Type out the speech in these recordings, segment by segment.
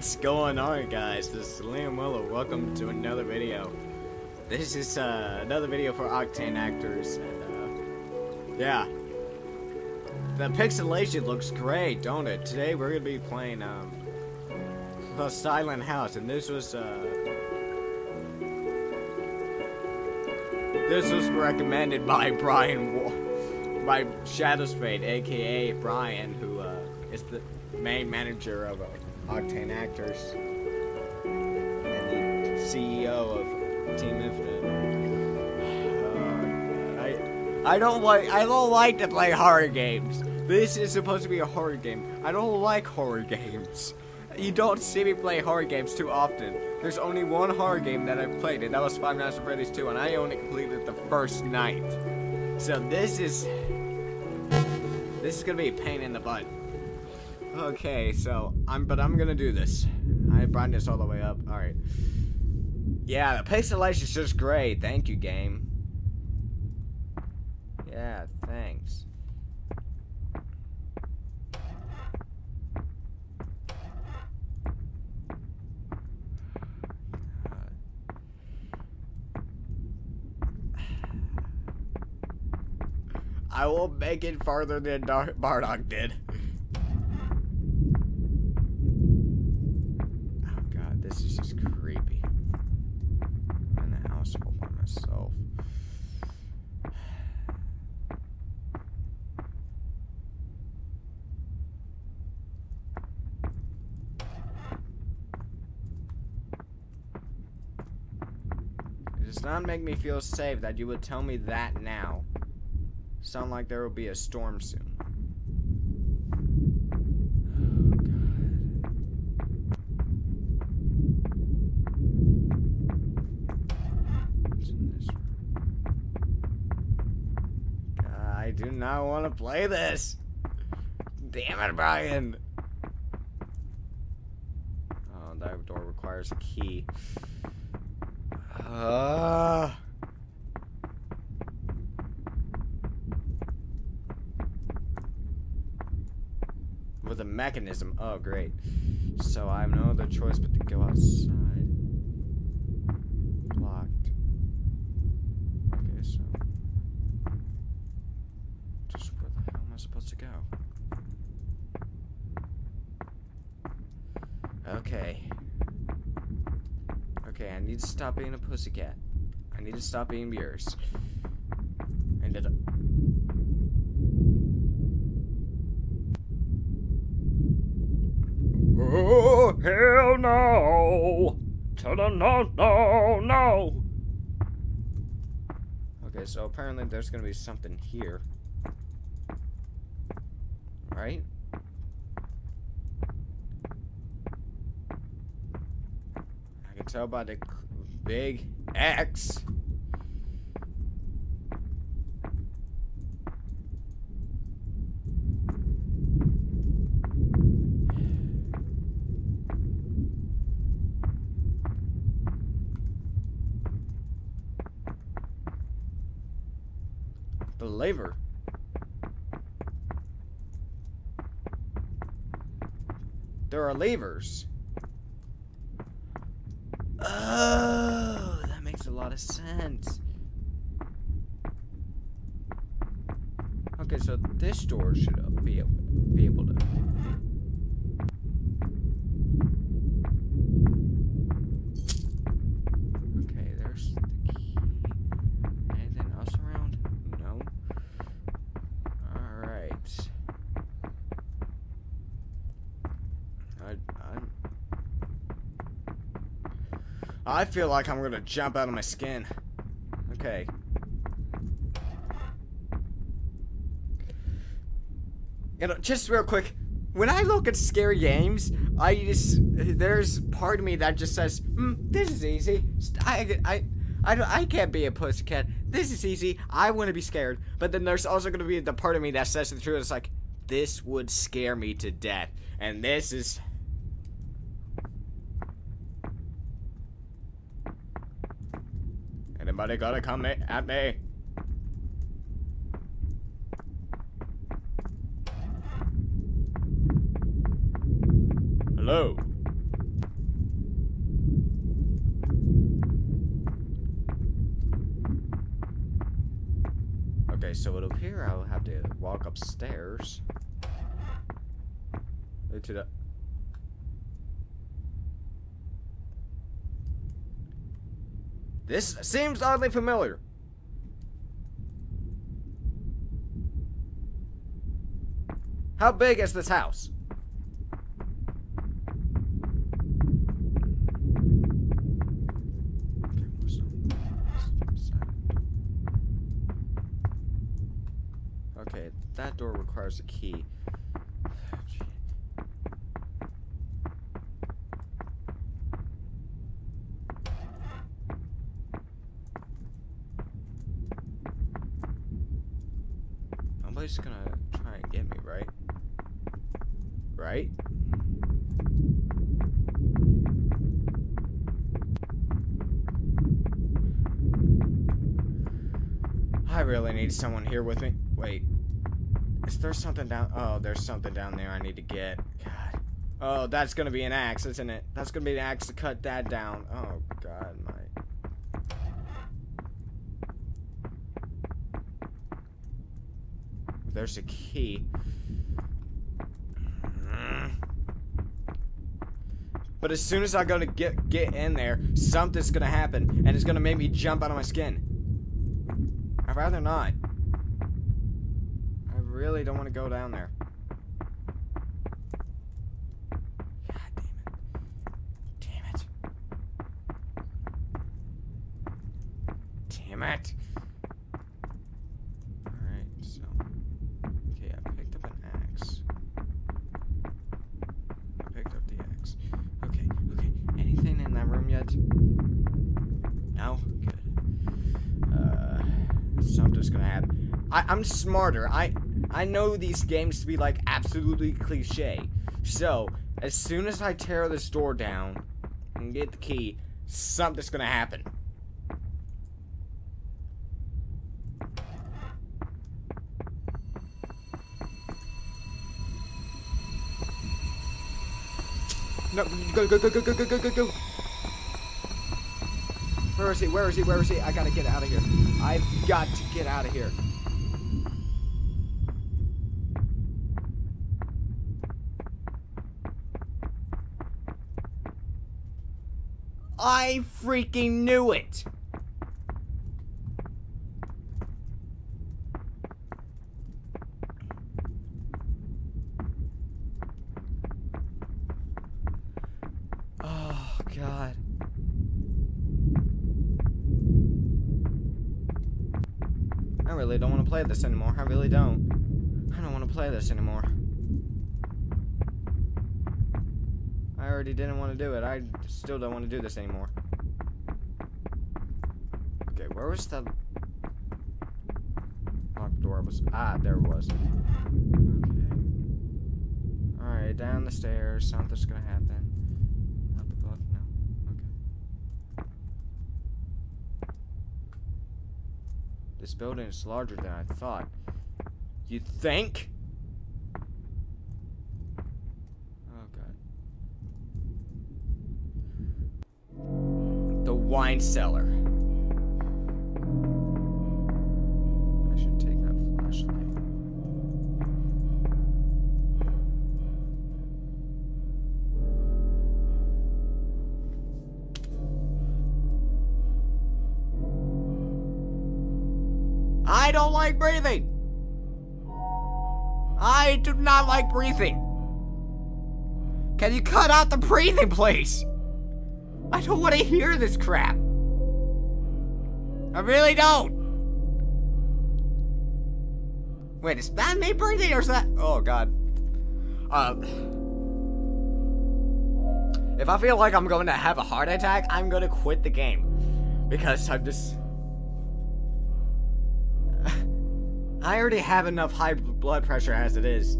What's going on guys? This is Liam Miller. Welcome to another video. This is uh, another video for Octane Actors and uh, yeah. The pixelation looks great, don't it? Today we're gonna be playing um, The Silent House and this was uh, This was recommended by Brian by Shadows Fate, aka Brian, who uh, is the main manager of uh, Octane Actors and the CEO of Team Infinite. Uh, I I don't like I don't like to play horror games. This is supposed to be a horror game. I don't like horror games. You don't see me play horror games too often. There's only one horror game that I've played, and that was Five Nights at Freddy's 2, and I only completed it the first night. So this is this is gonna be a pain in the butt. Okay, so I'm but I'm gonna do this. I brought this all the way up. Alright. Yeah, the pixelation is just great. Thank you, game. Yeah, thanks. I will make it farther than Dar Bardock did. Oh god, this is just creepy. I'm in the house all by myself. It does not make me feel safe that you would tell me that now. Sound like there will be a storm soon. I do not want to play this. Damn it, Brian. Oh, that door requires a key. Uh... with a mechanism. Oh, great. So I have no other choice but to go outside. Blocked. Okay, so. Just where the hell am I supposed to go? Okay. Okay, I need to stop being a pussycat. I need to stop being yours. And did Oh, hell no! To the no, no, no! Okay, so apparently there's gonna be something here. Right? I can tell by the big X. The lever. There are levers. Oh, that makes a lot of sense. Okay, so this door should be able, be able to. Okay, there's the key. Anything else around? No. Alright. I, I'm... I feel like I'm gonna jump out of my skin. Okay. You know, just real quick, when I look at scary games, I just there's part of me that just says, mm, "This is easy. I, I, I, don't, I can't be a pussycat. This is easy. I want to be scared." But then there's also gonna be the part of me that says the truth. It's like, this would scare me to death, and this is. Somebody gotta come at me. Hello. Okay, so it'll appear I'll have to walk upstairs. To the This seems oddly familiar. How big is this house? Okay, that door requires a key. Nobody's gonna try and get me, right? Right? I really need someone here with me. Wait. Is there something down? Oh, there's something down there I need to get. God. Oh, that's gonna be an axe, isn't it? That's gonna be an axe to cut that down. Oh, God, my. There's a key. But as soon as I go to get get in there, something's gonna happen, and it's gonna make me jump out of my skin. I'd rather not. I really don't want to go down there. God damn it. Damn it. Damn it. Alright, so. Okay, I picked up an axe. I picked up the axe. Okay, okay. Anything in that room yet? No? Good. Uh, something's gonna happen. I, I'm smarter. I I know these games to be like absolutely cliche. So, as soon as I tear this door down and get the key, something's gonna happen. No, go, go, go, go, go, go, go, go, go. Where is he? Where is he? Where is he? I gotta get out of here. I've got to get out of here. I freaking knew it! Oh, God. I really don't want to play this anymore. I really don't. I don't want to play this anymore. I already didn't want to do it. I still don't want to do this anymore. Okay, where was the locked door? Was ah, there was. Okay. All right, down the stairs. Something's gonna happen. Up above, no. Okay. This building is larger than I thought. You think? Cellar. I should take that flashlight. I don't like breathing. I do not like breathing. Can you cut out the breathing, please? I don't want to hear this crap. I really don't. Wait, is that my birthday or is that? Oh God. Um. If I feel like I'm going to have a heart attack, I'm going to quit the game because I'm just. I already have enough high blood pressure as it is.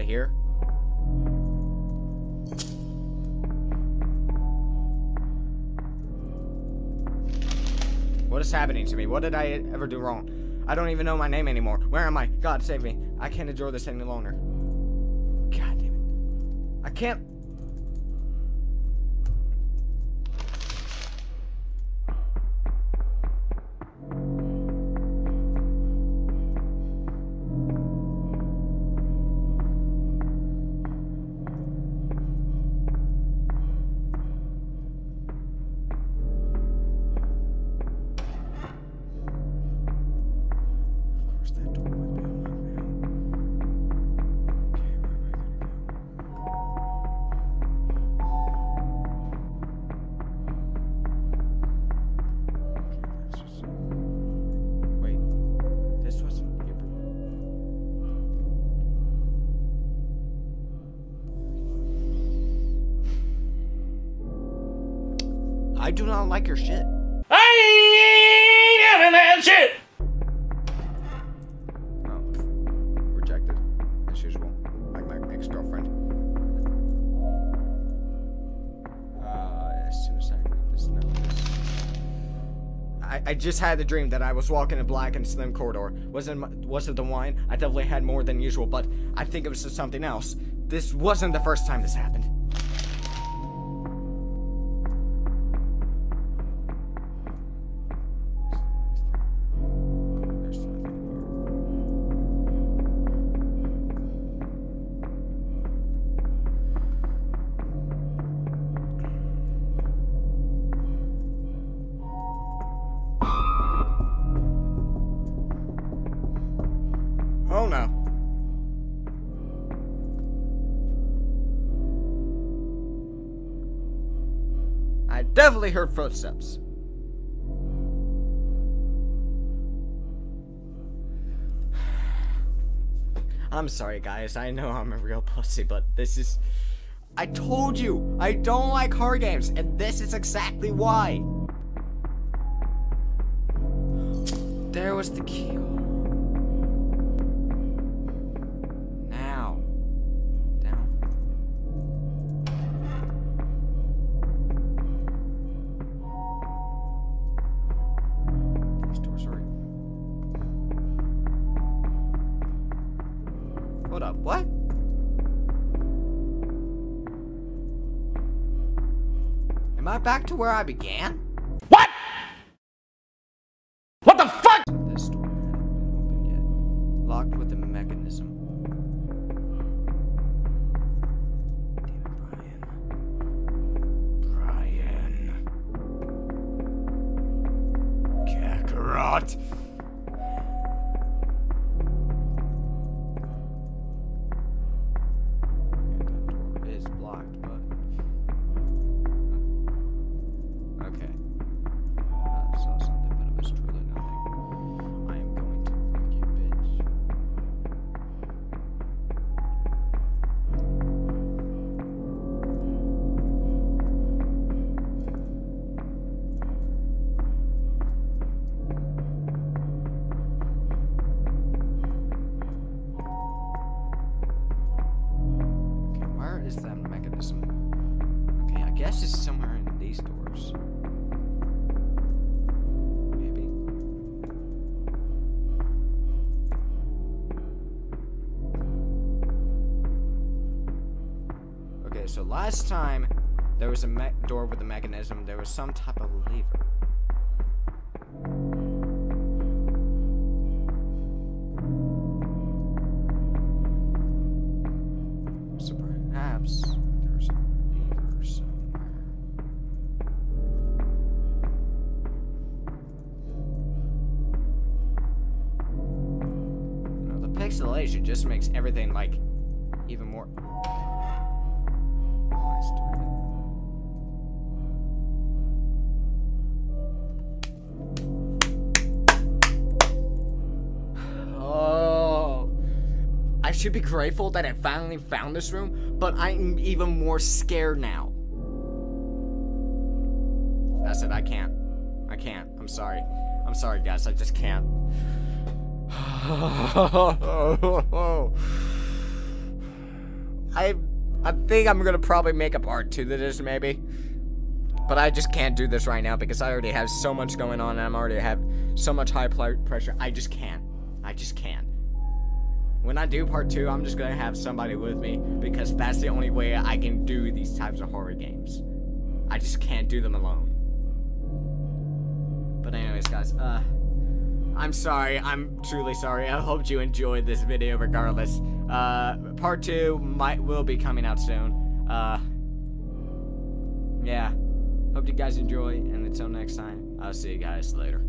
out of here. What is happening to me? What did I ever do wrong? I don't even know my name anymore. Where am I? God save me. I can't endure this any longer. God damn it. I can't I do not like your shit. I ain't having that shit. Oh, rejected, as usual, like my ex-girlfriend. Uh, as soon as I read this notice, I, I just had the dream that I was walking a black and slim corridor. Wasn't was it the wine? I definitely had more than usual, but I think it was just something else. This wasn't the first time this happened. Definitely heard footsteps. I'm sorry, guys. I know I'm a real pussy, but this is. I told you! I don't like horror games, and this is exactly why! There was the key. Am I back to where I began? What? What the fuck? This door hadn't been opened yet. Locked with a mechanism. Damn it, Brian. Brian. Kakarot. Okay, that door is blocked, is that mechanism? Okay, I guess it's somewhere in these doors. Maybe. Okay, so last time there was a door with a mechanism, there was some type of lever. Perhaps there's a lever somewhere. The pixelation just makes everything like even more. Should be grateful that I finally found this room, but I'm even more scared now. That's it, I can't. I can't. I'm sorry. I'm sorry, guys. I just can't. I I think I'm gonna probably make a part two to this, maybe. But I just can't do this right now because I already have so much going on and I'm already have so much high pressure. I just can't. I just can't. When I do part two, I'm just gonna have somebody with me because that's the only way I can do these types of horror games. I just can't do them alone. But anyways, guys, uh, I'm sorry. I'm truly sorry. I hope you enjoyed this video regardless. Uh, part two might will be coming out soon. Uh, yeah. Hope you guys enjoy, and until next time, I'll see you guys later.